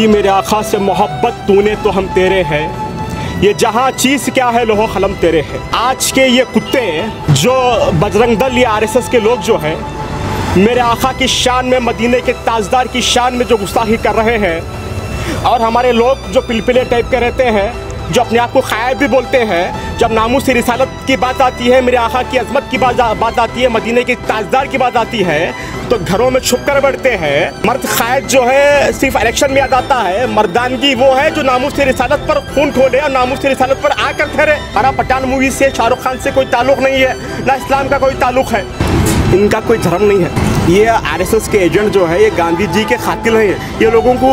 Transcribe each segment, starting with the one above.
कि मेरे आखा से मोहब्बत तूने तो हम तेरे हैं। ये जहाँ चीज़ क्या है, लोहो कलम तेरे है। आज के ये कुत्ते जो बजरंग दल या आरएसएस के लोग जो हैं, मेरे आखा की शान में, मदीने के ताजदार की शान में जो गुस्ताखी कर रहे हैं, और हमारे लोग जो पिलपिले टाइप के रहते हैं जो अपने आप को खायब भी बोलते हैं। जब नामूस से रिसालत की बात आती है, मेरे आका की अजमत की बात बात आती है, मदीने की ताजदार की बात आती है तो घरों में छुप कर बैठते हैं। मर्द खायद जो है, सिर्फ़ इलेक्शन में याद आता है। मर्दानगी वो है जो नामूस से रिसालत पर खून खोले और नामूस से रिसालत पर आकर ठहरे। हरा पठान मूवी से शाहरुख खान से कोई ताल्लुक नहीं है, ना इस्लाम का कोई ताल्लुक है। इनका कोई धर्म नहीं है। ये आरएसएस के एजेंट जो है ये गांधी जी के खातिल हैं ये। लोगों को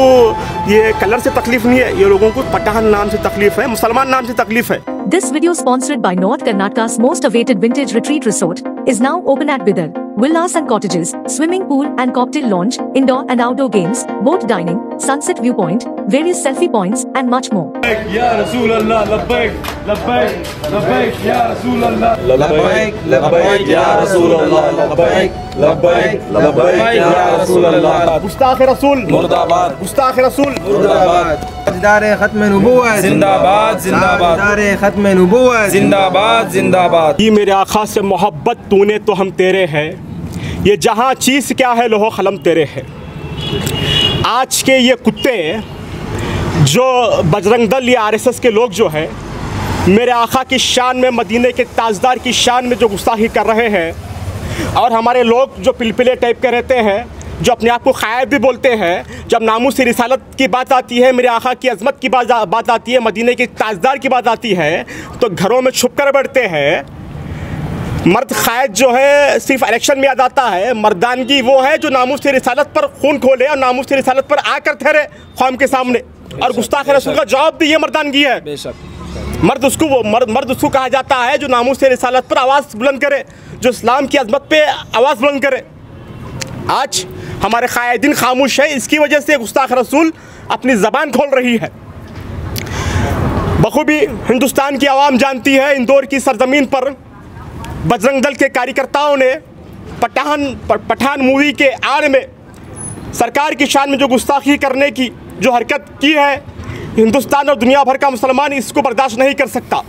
ये कलर से तकलीफ़ नहीं है ये लोगों को पठान नाम से तकलीफ़ है मुसलमान नाम से तकलीफ़ है। This video sponsored by north Karnataka most awaited vintage retreat resort is now open at Bidar Villas and cottages, swimming and and cocktail lounge, indoor and outdoor games, boat dining, sunset viewpoint, various selfie points, and much more. ये मेरे आखा से मोहब्बत तूने तो हम तेरे हैं। ये जहाँ चीज़ क्या है लोहो कलम तेरे हैं। आज के ये कुत्ते जो बजरंग दल या आरएसएस के लोग जो हैं, मेरे आका की शान में, मदीने के ताजदार की शान में जो गुस्ताखी कर रहे हैं, और हमारे लोग जो पिलपिले टाइप के रहते हैं, जो अपने आप को खायब भी बोलते हैं, जब नामूस से रिसालत की बात आती है, मेरे आका की अजमत की बात बात आती है, मदीने की ताजदार की बात आती है तो घरों में छुप कर बैठते हैं। मर्द खायद जो है, सिर्फ़ इलेक्शन में याद आता है, मर्दानगी वो है जो नामूस से रिसालत पर खून खोले और नामूस से रिसालत पर आकर ठहरे कौम के सामने। और गुस्ताख रसूल का जवाब भी ये मर्दानगी है। बेशक। मर्द उसको वो मर्द मर्द उसको कहा जाता है जो नामूस से रिसालत पर आवाज़ बुलंद करे जो इस्लाम की अजमत पे आवाज़ बुलंद करे। आज हमारे कायदीन खामोश है इसकी वजह से गुस्ताख रसूल अपनी ज़बान खोल रही है। बखूबी हिंदुस्तान की आवाम जानती है इंदौर की सरजमीन पर बजरंग दल के कार्यकर्ताओं ने पठान पठान मूवी के आड़ में सरकार की शान में जो गुस्ताखी करने की जो हरकत की है, हिंदुस्तान और दुनिया भर का मुसलमान इसको बर्दाश्त नहीं कर सकता।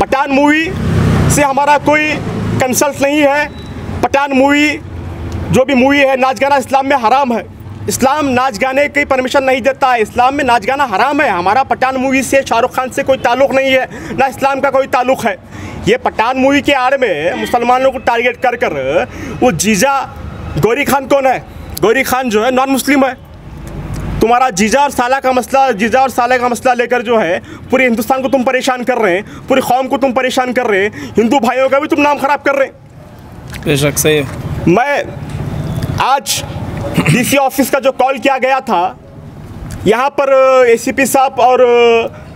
पठान मूवी से हमारा कोई कंसल्ट नहीं है। पठान मूवी, जो भी मूवी है, नाच गाना इस्लाम में हराम है। इस्लाम नाच गाने की परमिशन नहीं देता है। इस्लाम में नाच गाना हराम है। हमारा पठान मूवी से शाहरुख खान से कोई ताल्लुक नहीं है, ना इस्लाम का कोई ताल्लुक है। ये पठान मूवी के आड़ में मुसलमानों को टारगेट कर कर, वो जीजा गौरी खान कौन है? गौरी खान जो है नॉन मुस्लिम है। तुम्हारा जीजा और साला का मसला जीजा और साले का मसला लेकर जो है पूरे हिंदुस्तान को तुम परेशान कर रहे हैं पूरी कौम को तुम परेशान कर रहे हैं हिंदू भाइयों का भी तुम नाम खराब कर रहे हैं। बेशक सही मैं आज डीसी ऑफ़िस का जो कॉल किया गया था यहाँ पर एसीपी साहब और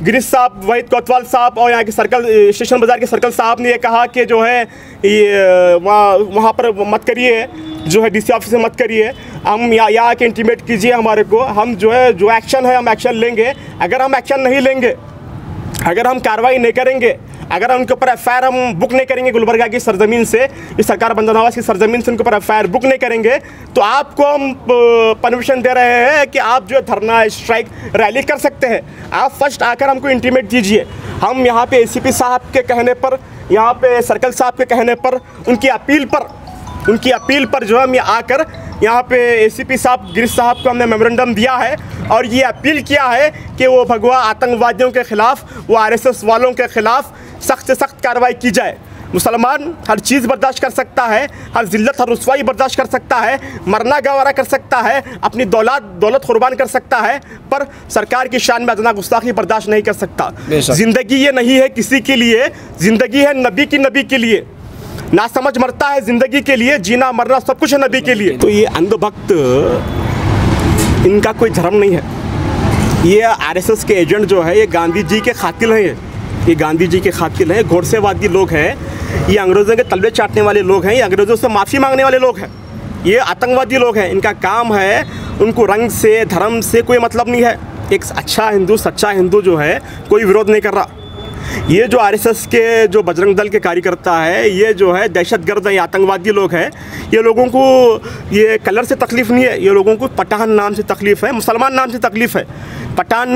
गिरीश साहब, वहीद कोतवाल साहब और यहाँ के सर्कल स्टेशन बाज़ार के सर्कल साहब ने ये कहा कि जो है, ये वहाँ वहाँ पर मत करिए, जो है डीसी ऑफ़िस में मत करिए। हम यहाँ यहाँ आके इंटीमेट कीजिए हमारे को। हम जो है, जो एक्शन है, हम एक्शन लेंगे। अगर हम एक्शन नहीं लेंगे, अगर हम कार्रवाई नहीं करेंगे अगर उनके ऊपर एफआईआर हम बुक नहीं करेंगे गुलबर्गा की सरजमीन से, इस सरकार बंदा नवाज़ की सरजमीन से उनके ऊपर एफआईआर बुक नहीं करेंगे तो आपको हम परमिशन दे रहे हैं कि आप जो धरना स्ट्राइक रैली कर सकते हैं। आप फ़र्स्ट आकर हमको इंटीमेट दीजिए हम यहाँ पे एसीपी साहब के कहने पर, यहाँ पे सर्कल साहब के कहने पर, उनकी अपील पर, उनकी अपील पर जो हम ये आकर यहाँ पे एसीपी साहब गिरीश साहब को हमने मेमोरेंडम दिया है और ये अपील किया है कि वो भगवा आतंकवादियों के ख़िलाफ़ वो आरएसएस वालों के ख़िलाफ़ सख्त से सख्त कार्रवाई की जाए। मुसलमान हर चीज़ बर्दाश्त कर सकता है हर जिल्लत हर रसवाई बर्दाश्त कर सकता है मरना गवारा कर सकता है अपनी दौलत दौलत कुर्बान कर सकता है पर सरकार की शान में अदना गुस्ताखी बर्दाश्त नहीं कर सकता। ज़िंदगी ये नहीं है किसी के लिए ज़िंदगी है नबी की नबी के लिए। ना समझ मरता है ज़िंदगी के लिए, जीना मरना सब कुछ है नबी के लिए। तो ये अंधभक्त, इनका कोई धर्म नहीं है। ये आरएसएस के एजेंट जो है, ये गांधी जी के खातिल हैं ये। गांधी जी के खातिल हैं घोड़सेवादी लोग हैं। ये अंग्रेज़ों के तलबे चाटने वाले लोग हैं, ये अंग्रेज़ों से माफ़ी मांगने वाले लोग हैं। ये आतंकवादी लोग हैं, इनका काम है, उनको रंग से, धर्म से कोई मतलब नहीं है। एक अच्छा हिंदू, सच्चा हिंदू जो है, कोई विरोध नहीं कर रहा। ये जो आरएसएस के जो बजरंग दल के कार्यकर्ता है, ये जो है दहशतगर्द हैं, आतंकवादी लोग हैं। ये लोगों को ये कलर से तकलीफ़ नहीं है, ये लोगों को पठान नाम से तकलीफ़ है, मुसलमान नाम से तकलीफ़ है। पठान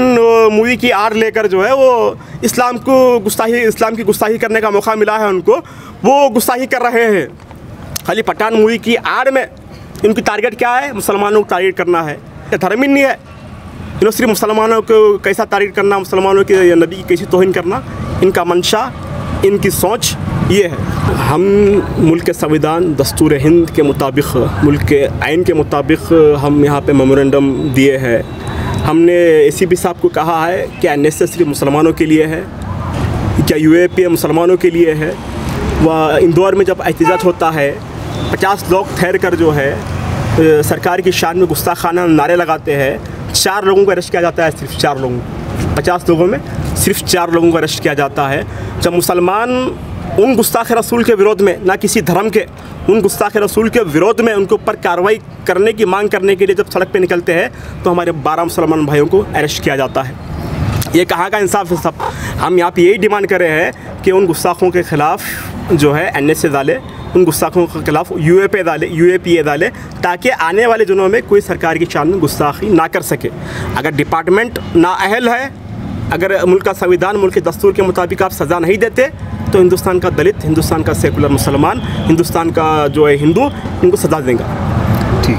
मूवी की आर लेकर जो है वो इस्लाम को गुस्ताही, इस्लाम की गुस्ताही करने का मौका मिला है उनको। वो गुस्ताही कर रहे हैं। खाली पठान मूवी की आड़ में इनकी टारगेट क्या है? मुसलमानों को टारगेट करना है। ये धर्म ही नहीं है। इन्होंने सिर्फ़ मुसलमानों को कैसा तारीफ़ करना, मुसलमानों के नबी की कैसी तोहिन करना इनका मंशा, इनकी सोच ये है। हम मुल्क के संविधान, दस्तूर हिंद के मुताबिक, मुल्क के आइन के मुताबिक हम यहाँ पे मेमोरेंडम दिए हैं। हमने ए सी पी साहब को कहा है कि एन एस एस सिर्फ़ मुसलमानों के लिए है? क्या यू ए पी मुसलमानों के लिए है? वह इंदौर में जब एहतजाज होता है, पचास लोग ठहर कर जो है सरकार की शान में गुस्ताखाना नारे लगाते हैं, चार लोगों को अरेस्ट किया जाता है, सिर्फ़ चार लोगों पचास लोगों में सिर्फ़ चार लोगों को अरेस्ट किया जाता है। जब मुसलमान उन गुस्ताख रसूल के विरोध में, ना किसी धर्म के, उन गुस्ताख रसूल के विरोध में उनके ऊपर कार्रवाई करने की मांग करने के लिए जब सड़क पे निकलते हैं तो हमारे बारह मुसलमान भाइयों को अरेस्ट किया जाता है। ये कहाँ का इंसाफ है सब? हम यहाँ पे यही डिमांड कर रहे हैं कि उन गुस्ताखों के ख़िलाफ़ जो है एन एस डाले, उन गुस्ताखों के खिलाफ यू ए पे डाले यू ए पी ए डाले, ताकि आने वाले दिनों में कोई सरकार की में गुस्ताखी ना कर सके। अगर डिपार्टमेंट नाअहल है अगर मुल्क का संविधान मुल्क के दस्तूर के मुताबिक आप सज़ा नहीं देते तो हिंदुस्तान का दलित, हिंदुस्तान का सेकुलर मुसलमान, हिंदुस्तान का जो है हिंदू, इनको सज़ा देंगे। ठीक